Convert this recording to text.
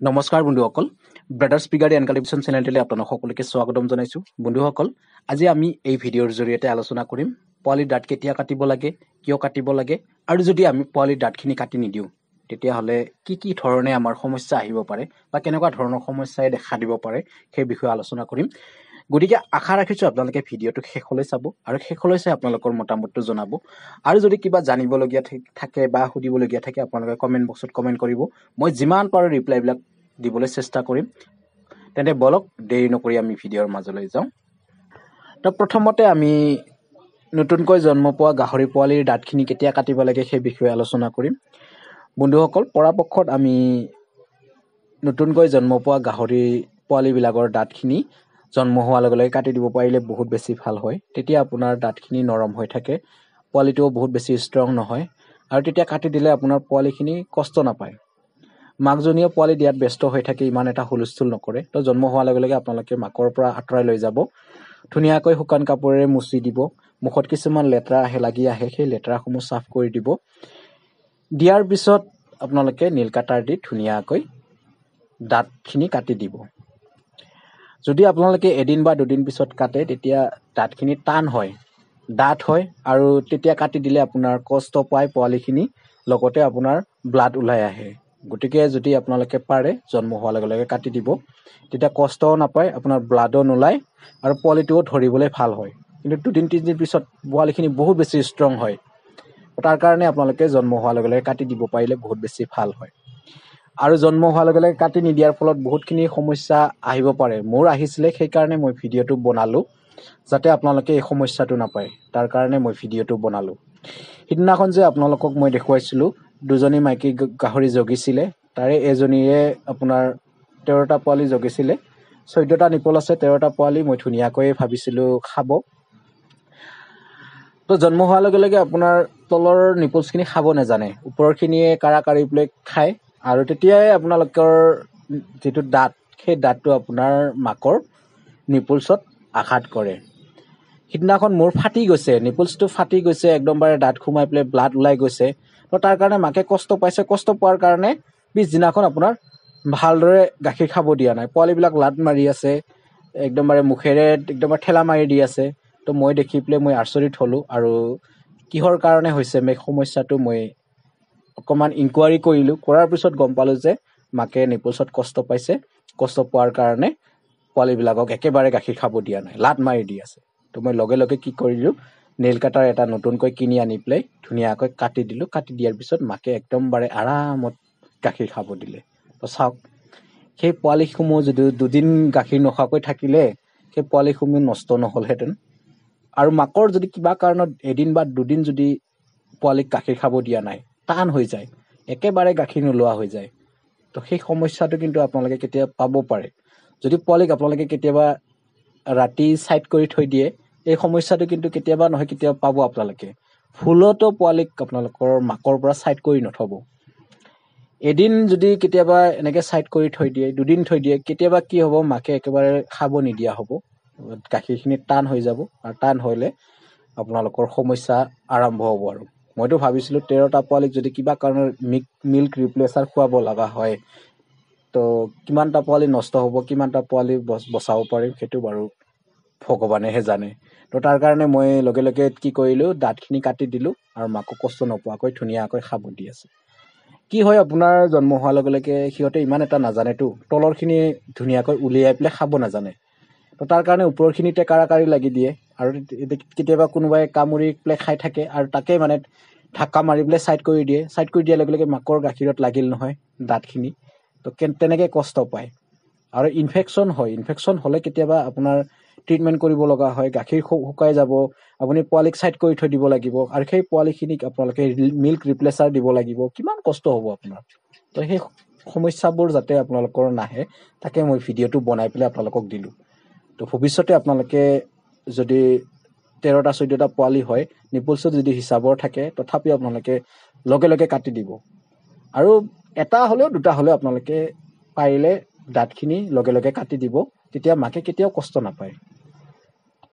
নমস্কাৰ বন্ধুসকল। Brothers পিগাৰী and কালিভিশ্যন চেনেলটোলৈ আপোনালোক সকলোকে স্বাগতম জনাইছোঁ। বন্ধুসকল আজি আমি এই ভিডিঅ'ৰ জৰিয়তে আলোচনা কৰিম পোৱালিৰ দাঁত কেতিয়া কাটিব লাগে কিয় কাটিব লাগে আৰু যদি আমি পোৱালিৰ দাঁতখিনি কাটি নিদিওঁ তেতিয়াহ'লে কি কি ধৰণে আমাৰ সমস্যা আহিব পাৰে বা কেনেকুৱা ধৰণৰ সমস্যাই দেখা দিব পাৰে সেই বিষয়ে আলোচনা কৰিম। গতিকে আশা ৰাখিছোঁ আপোনালোকে ভিডিঅ'টো শেষলৈ চাব আৰু শেষলৈ চাই আপোনালোকৰ মতামতটো জনাব। আৰু যদি কিবা জানিবলগীয়া থাকে বা সুধিবলগীয়া থাকে আপোনালোকে কমেণ্ট বক্সত কমেণ্ট কৰিব। মই যিমান পাৰোঁ ৰিপ্লাইবিলাক দিবলৈ চেষ্টা কৰিম। তেন্তে বলক দেৰি নকৰি আমি ভিডিঅ'ৰ মাজলৈ যাওঁ। তো প্ৰথমতে আমি নতুনকৈ জন্ম পোৱা গাহৰি পোৱালিৰ দাঁতখিনি কেতিয়া কাটিব লাগে সেই বিষয়ে আলোচনা কৰিম। বন্ধুসকল পৰাপক্ষত আমি নতুনকৈ জন্ম পোৱা গাহৰি পোৱালিবিলাকৰ দাঁতখিনি জন্ম হোৱাৰ লগে লগে কাটি দিব পাৰিলে বহুত বেছি ভাল হয়। তেতিয়া আপোনাৰ দাঁতখিনি নৰম হৈ থাকে পোৱালিটোও বহুত বেছি ষ্ট্ৰং নহয় আৰু তেতিয়া কাটি দিলে আপোনাৰ পোৱালিখিনি কষ্ট নাপায়। মাকজনীয়ে পোৱালি দিয়াত ব্যস্ত হৈ থাকে ইমান এটা হুলস্থুল নকৰে। তো জন্ম হোৱাৰ লগে লগে আপোনালোকে মাকৰ পৰা আঁতৰাই লৈ যাব। ধুনীয়াকৈ শুকান কাপোৰেৰে মুচি দিব। মুখত কিছুমান লেতেৰা আহে লাগি আহে সেই লেতেৰাসমূহ চাফ কৰি দিব। দিয়াৰ পিছত আপোনালোকে নীল কাটাৰ দি ধুনীয়াকৈ দাঁতখিনি কাটি দিব। যদি আপোনালোকে এদিন বা দুদিন পিছত কাটে তেতিয়া দাঁতখিনি টান হয়। ডাঠ হয় আৰু তেতিয়া কাটি দিলে আপোনাৰ কষ্ট পায় পোৱালিখিনি লগতে আপোনাৰ ব্লাড ওলাই আহে। গতিকে যদি আপোনালোকে পাৰে জন্ম হোৱাৰ লগে লগে কাটি দিব। তেতিয়া কষ্টও নাপায় আপোনাৰ ব্লাডো নোলায় আৰু পোৱালিটোও ধৰিবলৈ ভাল হয়। কিন্তু দুদিন তিনিদিন পিছত পোৱালিখিনি বহুত বেছি ষ্ট্ৰং হয়। তাৰ কাৰণে আপোনালোকে জন্ম হোৱাৰ লগে লগে কাটি দিব পাৰিলে বহুত বেছি ভাল হয়। আৰু জন্ম হোৱাৰ লগে লগে কাটি নিদিয়াৰ ফলত বহুতখিনি সমস্যা আহিব পাৰে। মোৰ আহিছিলে সেইকাৰণে মই ভিডিঅ'টো বনালোঁ যাতে আপোনালোকে এই সমস্যাটো নাপায়। তাৰ কাৰণে মই ভিডিঅ'টো বনালোঁ। সিদিনাখন যে আপোনালোকক মই দেখুৱাইছিলোঁ দুজনী মাইকী গাহৰি জগিছিলে। তাৰে এজনীয়ে আপোনাৰ তেৰটা পোৱালি জগিছিলে। চৈধ্যটা নিপল আছে তেৰটা পোৱালি মই ধুনীয়াকৈ ভাবিছিলোঁ খাব। তো জন্ম হোৱাৰ লগে লগে আপোনাৰ তলৰ নিপলছখিনি খাব নাজানে। ওপৰখিনিয়ে কাৰা কাৰি পেলাই খায়। আৰু তেতিয়াই আপোনালোকৰ যিটো দাঁত সেই দাঁতটো আপোনাৰ মাকৰ নিপলছত আঘাত কৰে। সিদিনাখন মোৰ ফাটি গৈছে নিপলছটো ফাটি গৈছে একদমবাৰে দাঁত সোমাই পেলাই ব্লাড ওলাই গৈছে। তো তাৰ কাৰণে মাকে কষ্ট পাইছে। কষ্ট পোৱাৰ কাৰণে পিছদিনাখন আপোনাৰ ভালদৰে গাখীৰ খাব দিয়া নাই। পোৱালিবিলাক লাত মাৰি আছে একদমবাৰে মুখেৰে একদমবাৰে ঠেলা মাৰি দি আছে। তো মই দেখি পেলাই মই আচৰিত হ'লোঁ আৰু কিহৰ কাৰণে হৈছে মই সমস্যাটো মই অকণমান ইনকুৱাৰী কৰিলোঁ। কৰাৰ পিছত গম পালোঁ যে মাকে নিপলছত কষ্ট পাইছে। কষ্ট পোৱাৰ কাৰণে পোৱালিবিলাকক একেবাৰে গাখীৰ খাব দিয়া নাই লাত মাৰি দি আছে। তো মই লগে লগে কি কৰিলোঁ নেইল কাটাৰ এটা নতুনকৈ কিনি আনি পেলাই ধুনীয়াকৈ কাটি দিলোঁ। কাটি দিয়াৰ পিছত মাকে একদমবাৰে আৰামত গাখীৰ খাব দিলে। তো চাওক সেই পোৱালিসমূহ যদি দুদিন গাখীৰ নোখোৱাকৈ থাকিলে সেই পোৱালিসমূহ নষ্ট নহ'লহেঁতেন। আৰু মাকৰ যদি কিবা কাৰণত এদিন বা দুদিন যদি পোৱালিক গাখীৰ খাব দিয়া নাই টান হৈ যায় একেবাৰে গাখীৰ নোলোৱা হৈ যায়। তো সেই সমস্যাটো কিন্তু আপোনালোকে কেতিয়া পাব পাৰে। যদি পোৱালিক আপোনালোকে কেতিয়াবা ৰাতি ছাইড কৰি থৈ দিয়ে এই সমস্যাটো কিন্তু কেতিয়াবা নহয় কেতিয়াবা পাব আপোনালোকে। ভুলতো পোৱালিক আপোনালোকৰ মাকৰ পৰা ছাইড কৰি নথ'ব। এদিন যদি কেতিয়াবা এনেকৈ ছাইড কৰি থৈ দিয়ে দুদিন থৈ দিয়ে কেতিয়াবা কি হ'ব মাকে একেবাৰে খাব নিদিয়া হ'ব। গাখীৰখিনি টান হৈ যাব আৰু টান হ'লে আপোনালোকৰ সমস্যা আৰম্ভ হ'ব আৰু। মইতো ভাবিছিলোঁ তেৰটা পোৱালিক যদি কিবা কাৰণত মিক মিল্ক ৰিপ্লেচাৰ খুৱাব লগা হয় তো কিমানটা পোৱালি নষ্ট হ'ব কিমানটা পোৱালি বচ- বচাব পাৰিম সেইটো বাৰু ভগৱানেহে জানে। তো তাৰ কাৰণে মই লগে লগে কি কৰিলোঁ দাঁতখিনি কাটি দিলোঁ আৰু মাকো কষ্ট নোপোৱাকৈ ধুনীয়াকৈ খাব দি আছে। কি হয় আপোনাৰ জন্ম হোৱাৰ লগে লগে সিহঁতে ইমান এটা নাজানেতো তলৰখিনি ধুনীয়াকৈ উলিয়াই পেলাই খাব নাজানে। তো তাৰ কাৰণে ওপৰখিনিতে কাৰাকাৰি লাগি দিয়ে। আৰু কেতিয়াবা কোনোবাই কামুৰি পেলাই খাই থাকে আৰু তাকে মানে ঢাক্কা মাৰি পেলাই ছাইড কৰি দিয়ে। ছাইড কৰি দিয়াৰ লগে লগে মাকৰ গাখীৰত লাগিল নহয় দাঁতখিনি। তো তেনেকৈ কষ্ট পায়। আৰু ইনফেকশ্যন হয়। ইনফেকশ্যন হ'লে কেতিয়াবা আপোনাৰ ট্ৰিটমেণ্ট কৰিব লগা হয়। গাখীৰ শুকাই যাব। আপুনি পোৱালিক ছাইড কৰি থৈ দিব লাগিব। আৰু সেই পোৱালিখিনিক আপোনালোকে মিল্ক ৰিপ্লেচাৰ দিব লাগিব। কিমান কষ্ট হ'ব আপোনাৰ? তো সেই সমস্যাবোৰ যাতে আপোনালোকৰ নাহে তাকে মই ভিডিঅ'টো বনাই পেলাই আপোনালোকক দিলোঁ। তো ভৱিষ্যতে আপোনালোকে যদি তেৰটা চৈধ্যটা পোৱালি হয় নিপলছত যদি হিচাপৰ থাকে তথাপিও আপোনালোকে লগে লগে কাটি দিব। আৰু এটা হ'লেও দুটা হ'লেও আপোনালোকে পাৰিলে দাঁতখিনি লগে লগে কাটি দিব। তেতিয়া মাকে কেতিয়াও কষ্ট নাপায়।